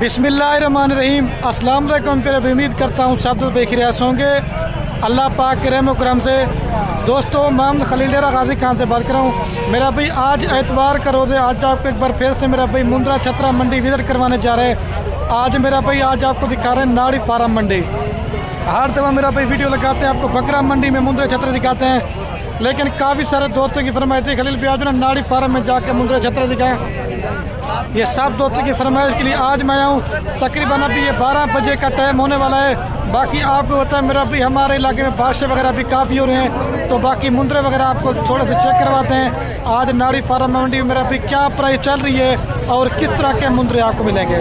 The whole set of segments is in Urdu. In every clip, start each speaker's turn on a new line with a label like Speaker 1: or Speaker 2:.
Speaker 1: بسم اللہ الرحمن الرحیم۔ السلام علیکم۔ پھر ابھی امید کرتا ہوں سب بے خریاس ہوں گے۔ اللہ پاک کے رحم و کرم سے۔ دوستوں محمد خلیل ڈیرا غازی خان سے بات کر رہا ہوں۔ میرا بھائی آج اتوار کا روز ہے۔ آج آپ کو ایک بار پھر سے میرا بھائی مندرا چھترا منڈی وزٹ کروانے جا رہے ہیں۔ آج میرا بھائی آج آپ کو دکھا رہے ہیں ناڑی فارم منڈی۔ ہر دفعہ میرا بھائی ویڈیو لگاتے ہیں، آپ کو بکرا منڈی میں مندرا چھترا دکھاتے ہیں۔ لیکن کافی سارے دوستوں کی فرمائش تھی، خلیل بھی آج ناڑی فارم میں جا کے مندرا چھترا دکھائیں یہ سب دوست کی فرمائش کے لیے آج میں آؤں تقریباً ابھی یہ بارہ بجے کا ٹائم ہونے والا ہے۔ باقی آپ کو بتا میرا بھی ہمارے علاقے میں بادشاہ وغیرہ بھی کافی ہو رہے ہیں۔ تو باقی مندرے وغیرہ آپ کو تھوڑے سے چیک کرواتے ہیں۔ آج ناڑی فارم منڈی میں میرا بھی کیا پرائز چل رہی ہے اور کس طرح کے مندرے آپ کو ملیں گے؟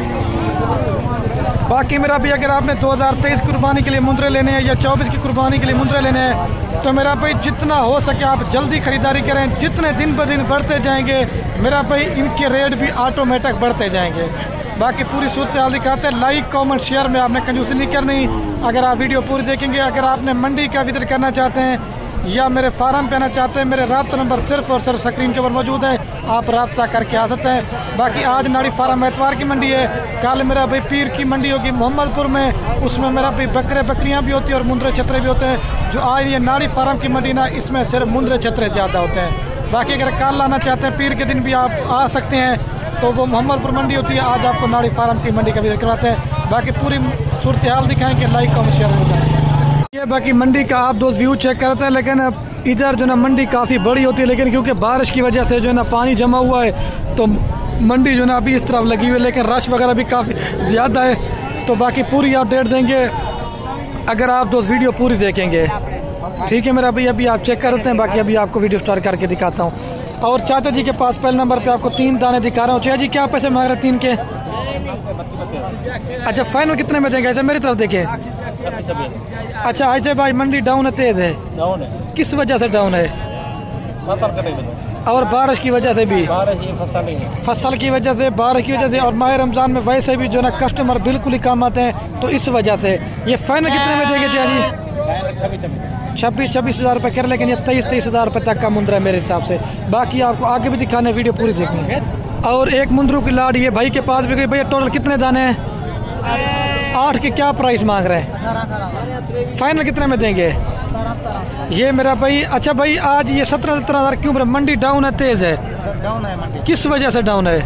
Speaker 1: باقی میرا بھی اگر آپ نے دو ہزار تیئیس قربانی کے لیے مندرے لینے ہیں یا چوبیس کی قربانی کے لیے مندرے لینے ہیں، تو میرا بھائی جتنا ہو سکے آپ جلدی خریداری کریں، جتنے دن ب دن بڑھتے جائیں گے، میرا بھائی ان کے ریٹ بھی آٹومیٹک بڑھتے جائیں گے۔ باقی پوری صورت حال دکھاتے ہیں لائک کامنٹ شیئر میں آپ نے کنجوسی نہیں کرنی۔ اگر آپ ویڈیو پوری دیکھیں گے، اگر آپ نے منڈی کا وزٹ کرنا چاہتے ہیں یا میرے فارم پہ آنا چاہتے ہیں، میرے رابطہ نمبر صرف اور صرف اسکرین کے اوپر موجود ہے۔ آپ رابطہ کر کے آ سکتے ہیں۔ باقی آج ناڑی فارم اتوار کی منڈی ہے۔ کل میرا بھائی پیر کی منڈی ہوگی محمد پور میں۔ اس میں میرا بھائی بکرے بکریاں بھی ہوتی ہیں اور مندرے چھترے بھی ہوتے ہیں۔ جو آج یہ ناڑی فارم کی منڈی نا، اس میں صرف مندرے چھترے زیادہ ہوتے ہیں۔ باقی اگر کل لانا چاہتے ہیں، پیر کے دن بھی آپ آ سکتے ہیں، تو وہ محمد پور منڈی ہوتی ہے۔ آج آپ کو ناڑی فارم کی منڈی کا وزٹ کراتے ہیں۔ باقی پوری صورتحال دکھائیں گے لائک اور شیئر میں یہ باقی منڈی کا آپ دوست ویو چیک کرتے ہیں، لیکن ادھر جو نا منڈی کافی بڑی ہوتی ہے، لیکن کیونکہ بارش کی وجہ سے جو ہے نا پانی جمع ہوا ہے، تو منڈی جو ہے نا ابھی اس طرف لگی ہوئی ہے، لیکن رش وغیرہ بھی کافی زیادہ ہے۔ تو باقی پوری آپ ڈیٹ دیں گے۔ اگر آپ دوست ویڈیو پوری دیکھیں گے۔ ٹھیک ہے میرا بھائی، ابھی آپ چیک کرتے ہیں۔ باقی ابھی آپ کو ویڈیو اسٹارٹ کر کے دکھاتا ہوں۔ اور چاچا جی کے پاس پہلے نمبر پہ آپ کو تین دانے دکھا رہا ہوں۔ چاچا جی کیا پیسے مانگ رہے تین کے؟ اچھا فائنل کتنے میں دیں گے ایسے میری طرف دیکھیں۔ اچھا ایسے بھائی منڈی ڈاؤن ہے تیز ہے۔ کس وجہ سے ڈاؤن ہے؟ اور بارش کی وجہ سے بھی۔ فصل کی وجہ سے بارش کی وجہ سے اور ماہ رمضان میں ویسے بھی جو نا کسٹمر بالکل ہی کام آتے ہیں تو اس وجہ سے۔ یہ فائنل کتنے میں دیں گے جی چھبیس چھبیس۔ ہزار روپے کر لیکن یہ تیئیس تیئیس ہزار روپے تک کا مندر ہے میرے حساب سے۔ باقی آپ کو آگے بھی دکھانے ویڈیو پوری دیکھنی۔ ہے اور ایک مندروں کی لاڈ یہ بھائی کے پاس بھی گئی۔ بھائی ٹوٹل کتنے دانے ہیں؟ آٹھ کے کیا پرائس مانگ رہے
Speaker 2: ہیں؟
Speaker 1: فائنل کتنے میں دیں گے؟ یہ میرا بھائی اچھا بھائی آج یہ سترہ سترہ ہزار کیوں منڈی ڈاؤن ہے تیز ہے۔ کس وجہ سے ڈاؤن ہے؟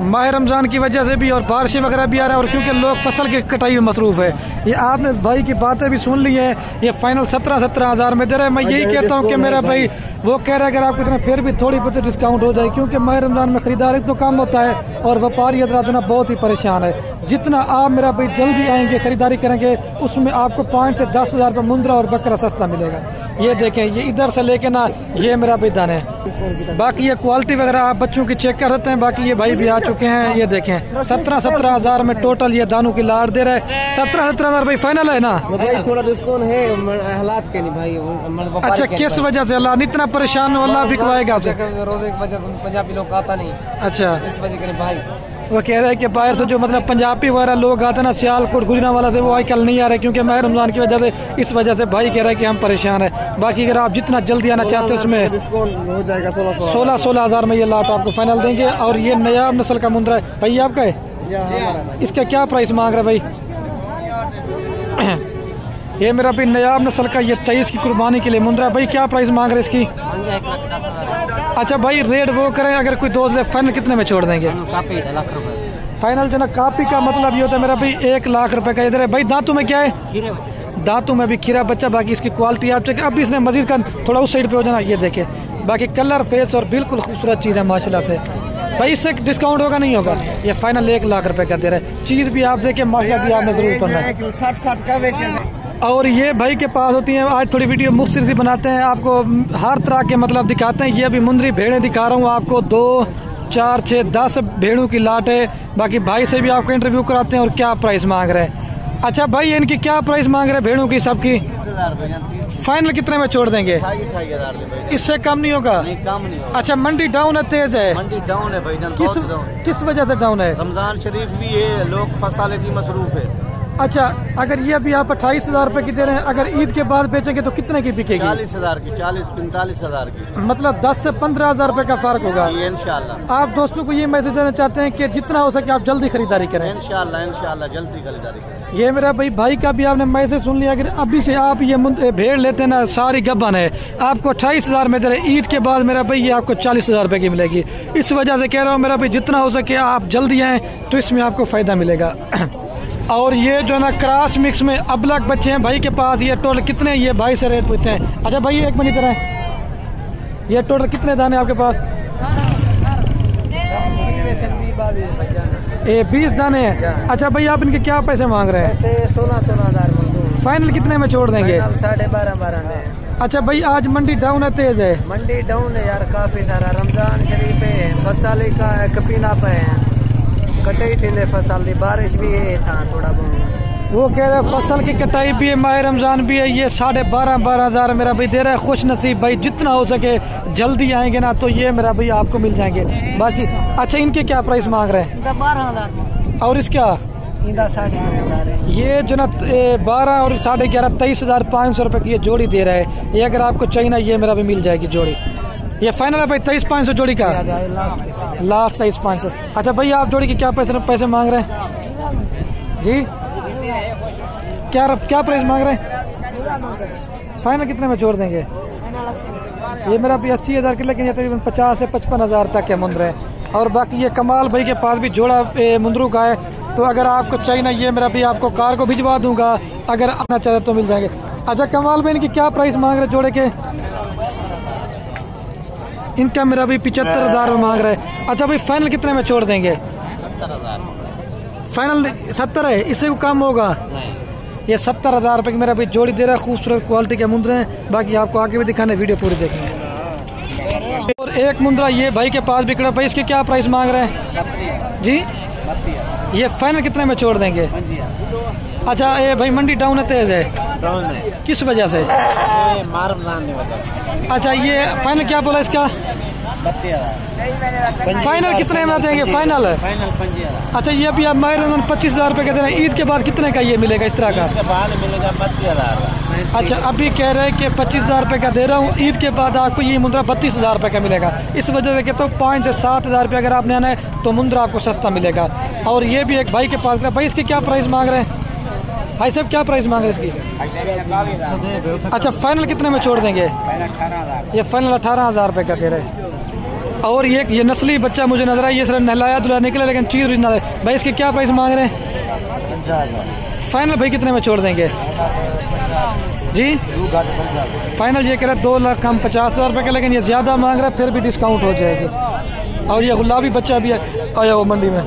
Speaker 1: ماہ رمضان کی وجہ سے بھی اور بارشیں وغیرہ بھی آ رہا ہے اور کیونکہ لوگ فصل کی کٹائی میں مصروف ہے یہ آپ نے بھائی کی باتیں بھی سن لی ہیں۔ یہ فائنل سترہ سترہ ہزار میں دے رہے ہیں۔ میں یہی کہتا ہوں کہ میرا بھائی وہ کہہ رہا ہے اگر آپ کو اتنا پھر بھی تھوڑی بہت ڈسکاؤنٹ ہو جائے کیونکہ ماہ رمضان میں خریداری تو کم ہوتا ہے اور وپاری حضرات نا بہت ہی پریشان ہے جتنا آپ میرا بھائی جلدی آئیں گے خریداری کریں گے اس میں آپ کو پانچ سے دس ہزار روپے مندرا اور بکرا سستا ملے گا۔ یہ دیکھیں یہ ادھر سے لے کے نا یہ میرا بھائی دانے باقی یہ کوالٹی وغیرہ آپ بچوں کی چیک کر سکتے ہیں باقی یہ بھائی بھی آ چکے ہیں یہ دیکھیں۔ سترہ سترہ ہزار میں ٹوٹل یہ دانوں کی لاڑ دے رہے سترہ سترہ ہزار بھائی فائنل ہے نا؟
Speaker 3: تھوڑا ڈسکاؤنٹ ہے حالات کے نہیں بھائی اچھا کس
Speaker 1: وجہ سے؟ اللہ اتنا پریشان ہو اللہ بکوائے گا آپ سے۔
Speaker 3: روز ایک وجہ پنجابی لوگ آتا نہیں۔
Speaker 1: اچھا۔
Speaker 3: اس وجہ کے بھائی۔
Speaker 1: وہ کہہ رہے ہیں کہ باہر سے جو مطلب پنجابی وغیرہ لوگ آتے ہیں نا سیال کوٹ گجرا والا سے وہ آج کل نہیں آ رہے کیونکہ ماہ رمضان کی وجہ سے اس وجہ سے بھائی کہہ رہے ہیں کہ ہم پریشان ہیں۔ باقی اگر آپ جتنا جلدی آنا چاہتے ہیں اس میں
Speaker 3: ڈسکاؤنٹ ہو جائے
Speaker 2: گا سولہ
Speaker 1: سو سولہ ہزار میں یہ لاٹ آپ کو فائنل دیں گے۔ اور یہ نیا نسل کا مندرا ہے۔ بھائی آپ کا ہے؟ اس کا کیا پرائس مانگ رہا ہے بھائی؟ یہ میرا بھی نیاب نسل کا یہ تیئیس کی قربانی کے لیے مندرا ہے۔ بھائی کیا پرائس مانگ رہے اس کی؟ اچھا بھائی ریٹ وہ کریں اگر کوئی دوست لے فائنل کتنے میں چھوڑ دیں گے؟ فائنل جو نا کاپی کا مطلب یہ ہوتا ہے میرا بھائی ایک لاکھ روپے کا۔ ادھر ہے بھائی دانتوں میں کیا ہے؟ دانتوں میں بھی کھیرا بچہ باقی اس کی کوالٹی آپ چیک اب بھی اس نے مزید کا تھوڑا اس سائڈ پہ ہو جانا یہ دیکھے باقی کلر فیس اور بالکل خوبصورت چیز ہے ماشاء اللہ سے۔ بھائی اس سے ڈسکاؤنٹ ہوگا نہیں ہوگا؟ یہ فائنل ایک لاکھ روپے کا دے رہا ہے۔ چیز بھی آپ دیکھیں ماشاء اللہ آپ نے ضرور کرنا ہے۔ اور یہ بھائی کے پاس ہوتی ہیں آج تھوڑی ویڈیو مختصر سی بناتے ہیں آپ کو ہر طرح کے مطلب دکھاتے ہیں۔ یہ ابھی مندری بھیڑیں دکھا رہا ہوں آپ کو۔ دو چار چھ دس بھیڑوں کی لاٹ ہے۔ باقی بھائی سے بھی آپ کو انٹرویو کراتے ہیں اور کیا پرائز مانگ رہے ہیں؟ اچھا بھائی ان کی کیا پرائز مانگ رہے ہیں بھیڑوں کی سب کی؟ فائنل کتنے میں چھوڑ دیں گے؟ اس سے کم نہیں ہوگا؟ اچھا منڈی ڈاؤن ہے تیز ہے۔
Speaker 3: منڈی ڈاؤن
Speaker 1: ہے کس وجہ سے ڈاؤن ہے؟
Speaker 3: رمضان شریف بھی ہے لوگ فصالے کی مصروف ہے
Speaker 1: اچھا اگر یہ ابھی آپ اٹھائیس ہزار روپے کی دے رہے ہیں اگر عید کے بعد بیچیں گے تو کتنے کی بکے گی؟ چالیس
Speaker 3: ہزار کی چالیس پینتالیس ہزار کی۔
Speaker 1: مطلب دس سے پندرہ ہزار روپے کا فرق ہوگا۔ جی،
Speaker 3: انشاءاللہ۔
Speaker 1: آپ دوستوں کو یہ میسج دینا چاہتے ہیں کہ جتنا ہو سکے آپ جلدی خریداری کریں۔
Speaker 3: انشاءاللہ انشاءاللہ
Speaker 2: جلدی
Speaker 3: خریداری کریں۔
Speaker 1: یہ میرا بھائی بھائی کا بھی آپ نے میسج سن لیا۔ اگر ابھی سے آپ یہ بھیڑ لیتے ہیں نا ساری گبن ہے آپ کو اٹھائیس ہزار میں دے رہے عید کے بعد میرا بھائی یہ آپ کو چالیس ہزار روپے کی ملے گی۔ اس وجہ سے کہہ رہا ہوں میرا بھائی جتنا ہو سکے آپ جلدی آئیں تو اس میں آپ کو فائدہ ملے گا۔ اور یہ جو نا کراس مکس میں ابلک بچے ہیں بھائی کے پاس یہ ٹوٹل کتنے یہ بھائی سے ریٹ پوچھتے ہیں۔ اچھا بھائی ایک منٹ کریں۔ یہ ٹوٹل کتنے دانے آپ کے پاس؟ یہ بیس دانے ہیں۔ اچھا بھائی آپ ان کے کیا پیسے مانگ رہے ہیں؟
Speaker 2: سولہ سولہ ہزار
Speaker 1: فائنل کتنے میں چھوڑ دیں گے؟
Speaker 2: ساڑھے بارہ بارہ میں
Speaker 1: اچھا بھائی آج منڈی ڈاؤن ہے تیز ہے۔
Speaker 2: منڈی ڈاؤن ہے یار کافی سارا۔ رمضان شریف ہے بسالی کا کپیلا پہ ہیں کٹائی تھی لے فصل دی بارش بھی ہے تھا تھوڑا بہت۔
Speaker 1: وہ کہہ رہے فصل کی کٹائی بھی ہے ماہ رمضان بھی ہے یہ ساڑھے بارہ بارہ ہزار میرا بھائی دے رہا ہے خوش نصیب۔ بھائی جتنا ہو سکے جلدی آئیں گے نا تو یہ میرا بھائی آپ کو مل جائیں گے۔ باقی اچھا ان کے کیا پرائز مانگ رہے ہیں؟
Speaker 2: بارہ ہزار۔
Speaker 1: اور اس کا یہ جو نا بارہ اور ساڑھے گیارہ تیئیس ہزار پانچ سو روپے کی یہ جوڑی دے رہا ہے۔ یہ اگر آپ کو چاہیے نا یہ میرا بھی مل جائے گی جوڑی۔ یہ فائنل ہے بھائی تیئیس پانچ سو جوڑی کا۔ لاسٹ سائز پانچ سو اچھا بھائی، آپ جوڑی کے کیا پیسے پیسے مانگ رہے ہیں؟ جی؟ کیا کیا پرائز مانگ رہے
Speaker 2: ہیں؟
Speaker 1: فائنل کتنے میں چھوڑ دیں گے؟ یہ میرا بھی اسی ہزار کے، لیکن یہ تقریباً پچاس سے پچپن ہزار تک کے مندر ہے اور باقی یہ کمال بھائی کے پاس بھی جوڑا مندرو کا ہے۔ تو اگر آپ کو چاہیے نا، یہ میرا بھی آپ کو کار کو بھجوا دوں گا۔ اگر آنا چاہے تو مل جائیں گے۔ اچھا کمال بھائی، ان کی کیا پرائز مانگ رہے جوڑے کے؟ ان کا میرا بھی پچہتر ہزار مانگ رہا ہے اچھا بھائی فائنل کتنے میں چھوڑ دیں گے؟ ستر
Speaker 4: ہزار۔
Speaker 1: فائنل ستر ہے اس سے کم ہوگا؟ یہ ستر ہزار روپے کی میرا بھی جوڑی دے رہا ہے خوبصورت کوالٹی کے مندرے ہیں۔ باقی آپ کو آگے بھی دکھانے ویڈیو پوری دیکھیں اور ایک مندرا یہ بھائی کے پاس بکڑا بھائی اس کے کیا پرائز مانگ رہے ہیں؟ جی؟ یہ فائنل کتنے میں چھوڑ دیں گے؟ اچھا اے بھائی منڈی ڈاؤن ہے تیز ہے۔ کس وجہ سے؟ اچھا یہ فائنل کیا بولا اس کا؟ فائنل کتنے میں دیں گے فائنل ہے اچھا یہ ابھی آپ ماہر رمضان پچیس ہزار روپے کہتے ہیں عید کے بعد کتنے کا یہ ملے گا اس طرح کا اچھا ابھی کہہ رہے کہ پچیس ہزار روپے کا دے رہا ہوں عید کے بعد آپ کو یہ مندرا بتیس ہزار روپے کا ملے گا اس وجہ سے کہتا ہوں پانچ سے سات ہزار روپے اگر آپ نے آنا ہے تو مندرا آپ کو سستا ملے گا اور یہ بھی ایک بھائی کے پاس بھائی اس کی کیا پرائز مانگ رہے ہیں بھائی صاحب کیا پرائز مانگ رہے اس
Speaker 4: کی
Speaker 1: اچھا فائنل کتنے میں چھوڑ دیں گے یہ فائنل اٹھارہ ہزار روپے کا دے رہے ہیں اور یہ یہ نسلی بچہ مجھے نظر آئی، یہ صرف نہلایا دلایا نکلا، لیکن چیز بھی نہ بھائی، اس کے کیا پرائز مانگ رہے
Speaker 2: ہیں؟
Speaker 1: فائنل بھائی، کتنے میں چھوڑ دیں گے؟ جی؟ فائنل یہ کہہ رہے دو لاکھ کم پچاس ہزار روپے کا لیکن یہ زیادہ مانگ رہا ہے، پھر بھی ڈسکاؤنٹ ہو جائے گا اور یہ گلابی بچہ بھی آیا وہ منڈی میں۔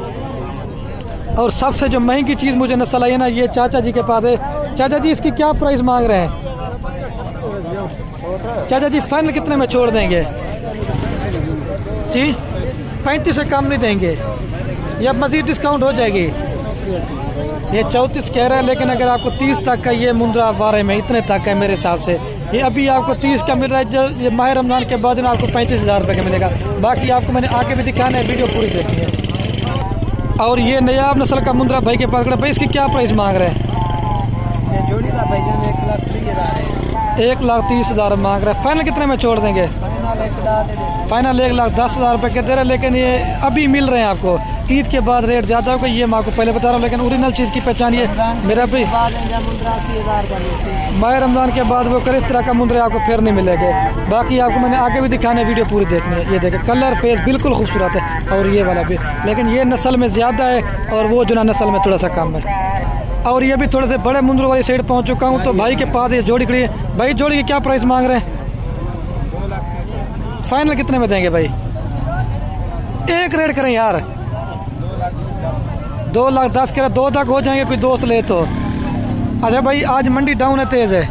Speaker 1: اور سب سے جو مہنگی چیز مجھے نسل آئی نا، یہ چاچا جی کے پاس ہے۔ چاچا جی اس کی کیا پرائز مانگ رہے ہیں؟ چاچا جی فائنل کتنے میں چھوڑ دیں گے؟ جی؟ پینتیس سے کم نہیں دیں گے۔ یہ مزید ڈسکاؤنٹ ہو جائے گی۔ یہ چونتیس کہہ رہے ہے لیکن اگر آپ کو تیس تک کا یہ مندرا بارے میں اتنے تک ہے میرے حساب سے یہ ابھی آپ کو تیس کا مل رہا ہے یہ ماہ رمضان کے بعد آپ کو پینتیس ہزار روپے کا ملے گا۔ باقی آپ کو میں نے آگے بھی دکھانا ہے ویڈیو پوری دیکھنی ہے۔ اور یہ نیاب نسل کا مندرا بھائی کے پاس بھائی اس کی کیا پرائز مانگ رہے ہیں؟ ایک لاکھ تیس ہزار مانگ رہے ہیں فائنل کتنے میں چھوڑ دیں گے؟ فائنل ایک لاکھ دس ہزار روپے کے دے رہے لیکن یہ ابھی مل رہے ہیں آپ کو۔ عید کے بعد ریٹ زیادہ ہوگا یہ میں آپ کو پہلے بتا رہا ہوں لیکن اوریجنل چیز کی پہچان یہ
Speaker 2: میرا بھی۔
Speaker 1: ماہ رمضان کے بعد وہ کر اس طرح کا مندرے آپ کو پھر نہیں ملے گے باقی آپ کو میں نے آگے بھی دکھانے ویڈیو پوری دیکھنی ہے یہ دیکھیں کلر فیس بالکل خوبصورت ہے اور یہ والا بھی۔ لیکن یہ نسل میں زیادہ ہے اور وہ جو نا نسل میں تھوڑا سا کم ہے۔ اور یہ بھی تھوڑے سے بڑے مندروں والی سائڈ پہنچ چکا ہوں تو بھائی کے پاس یہ جوڑی کھڑی ہے۔ بھائی جوڑی کی کیا پرائز مانگ رہے ہیں؟ فائنل کتنے میں دیں گے بھائی؟ ایک ریٹ کریں یار۔ دو لاکھ دس کریں دو تک ہو جائیں گے کوئی دوست لے تو۔ اچھا بھائی آج منڈی ڈاؤن ہے تیز ہے۔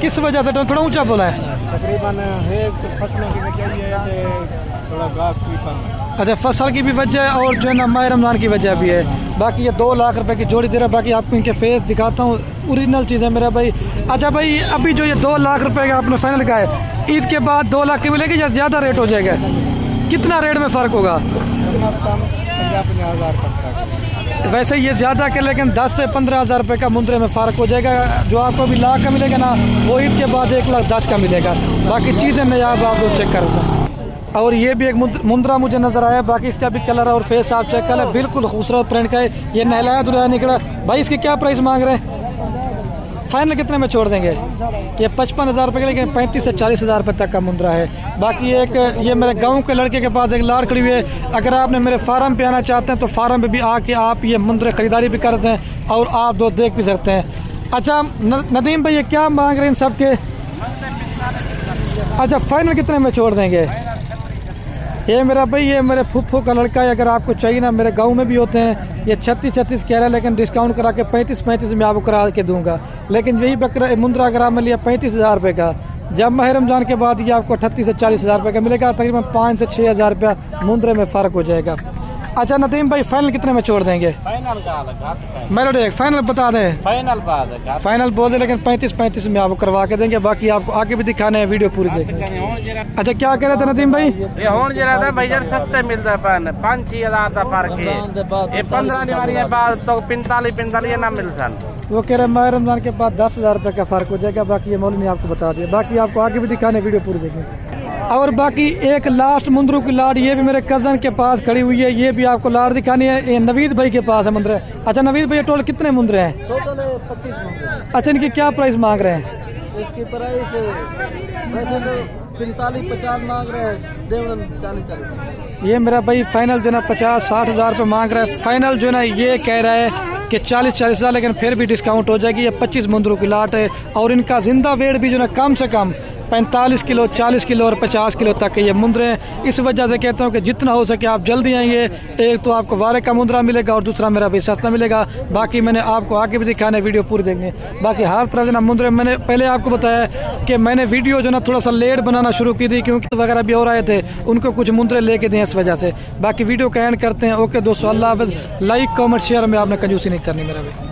Speaker 1: کس وجہ سے تھوڑا اونچا بولا ہے۔ اچھا فصل کی بھی وجہ ہے اور جو ہے نا ماہ رمضان کی وجہ بھی ہے۔ باقی یہ دو لاکھ روپے کی جوڑی دے رہا باقی آپ کو ان کے فیس دکھاتا ہوں۔ اوریجنل چیز ہے میرا بھائی۔ اچھا بھائی ابھی جو یہ دو لاکھ روپے کا آپ نے فائنل کا ہے عید کے بعد دو لاکھ کی ملے گی یا زیادہ ریٹ ہو جائے گا؟ کتنا ریٹ میں فرق ہوگا؟ ویسے یہ زیادہ کے لیکن دس سے پندرہ ہزار روپے کا مندرے میں فرق ہو جائے گا۔ جو آپ کو بھی لاکھ کا ملے گا نا، وہ عید کے بعد ایک لاکھ دس کا ملے گا۔ باقی چیزیں میں آپ کو چیک کروں گا اور یہ بھی ایک مندرا مجھے نظر آیا۔ باقی اس کا بھی کلر اور فیس آپ چیک کر لیں۔ بالکل خوبصورت پرنٹ کا ہے۔ یہ نہلایا دلایا نکلا۔ بھائی اس کی کیا پرائز مانگ رہے ہیں؟ فائنل کتنے میں چھوڑ دیں گے؟ یہ پچپن ہزار روپے کے لیکن پینتیس سے چالیس ہزار روپے تک کا مندرا ہے۔ باقی ایک یہ میرے گاؤں کے لڑکے کے پاس ایک لار کھڑی ہوئی ہے۔ اگر آپ نے میرے فارم پہ آنا چاہتے ہیں تو فارم پہ بھی آ کے آپ یہ مندر خریداری بھی کرتے ہیں اور آپ دو دیکھ بھی سکتے ہیں۔ اچھا ندیم بھائی، یہ کیا مانگ رہے ہیں ان سب کے؟ اچھا فائنل کتنے میں چھوڑ دیں گے؟ یہ میرا بھائی یہ میرے پھوپھو کا لڑکا ہے اگر آپ کو چاہیے نا، میرے گاؤں میں بھی ہوتے ہیں۔ یہ چھتیس چھتیس کہہ رہا ہے لیکن ڈسکاؤنٹ کرا کے پینتیس پینتیس میں آپ کو کرا کے دوں گا۔ لیکن یہی بکرا مندرا اگر آپ نے لیا پینتیس ہزار روپے کا۔ جب ماہ رمضان کے بعد یہ آپ کو اٹھتیس سے چالیس ہزار روپے کا ملے گا۔ تقریباً پانچ سے چھ ہزار روپیہ مندرے میں فرق ہو جائے گا۔ اچھا ندیم بھائی فائنل کتنے میں چھوڑ دیں گے؟
Speaker 4: فائنل
Speaker 1: فائنل بتا دیں۔
Speaker 4: فائنل
Speaker 1: فائنل بول دیں لیکن پینتیس پینتیس میں آپ کو کروا کے دیں گے باقی آپ کو آگے بھی دکھانے ہیں ویڈیو پوری دیکھیں اچھا کیا کہہ رہے تھے ندیم بھائی؟
Speaker 4: یہ ہون جی رہتا بھائی جان سستے ملتا پن۔ پانچ چھ ہزار کا فرق۔ ہے یہ پندرہ نیواری بعد تو پینتالیس پینتالیس نہ مل سن۔
Speaker 1: وہ کہہ رہے ماہ رمضان کے بعد دس ہزار روپے کا فرق ہو جائے گا باقی یہ مولوی آپ کو بتا دیا۔ باقی آپ کو آگے بھی دکھانے ویڈیو پوری دیکھیں اور باقی ایک لاسٹ مندرو کی لاٹ یہ بھی میرے کزن کے پاس کھڑی ہوئی ہے یہ بھی آپ کو لاٹ دکھانی ہے۔ یہ نوید بھائی کے پاس ہے مندر۔ اچھا نوید بھائی ٹوٹل کتنے مندرے ہیں؟ اچھا ان کی کیا پرائز مانگ رہے ہیں؟ یہ میرا بھائی فائنل جو نا پچاس ساٹھ ہزار روپے مانگ رہا ہے۔ فائنل جو نا یہ کہہ رہا ہے کہ چالیس چالیس ہزار لیکن پھر بھی ڈسکاؤنٹ ہو جائے گی۔ یہ پچیس مندروں کی لاٹ ہے اور ان کا زندہ ویٹ بھی جو نا کم سے کم پینتالیس کلو، چالیس کلو اور پچاس کلو تک کے یہ مندریں۔ اس وجہ سے کہتا ہوں کہ جتنا ہو سکے آپ جلدی آئیں گے۔ ایک تو آپ کو وارے کا مندرا ملے گا اور دوسرا میرا بھی سستا ملے گا۔ باقی میں نے آپ کو آگے بھی دکھانے ویڈیو پوری دیں گے۔ باقی ہر طرح سے نا مندرے، میں نے پہلے آپ کو بتایا کہ میں نے ویڈیو جو نا تھوڑا سا لیٹ بنانا شروع کی تھی کیونکہ وغیرہ بھی ہو رہے تھے، ان کو کچھ مندرے لے کے دیں اس وجہ سے۔ باقی ویڈیو کا اینڈ کرتے ہیں۔ اوکے دوستو، اللہ حافظ۔ لائک کامنٹ شیئر میں آپ نے کنجوسی نہیں کرنی میرا بھی۔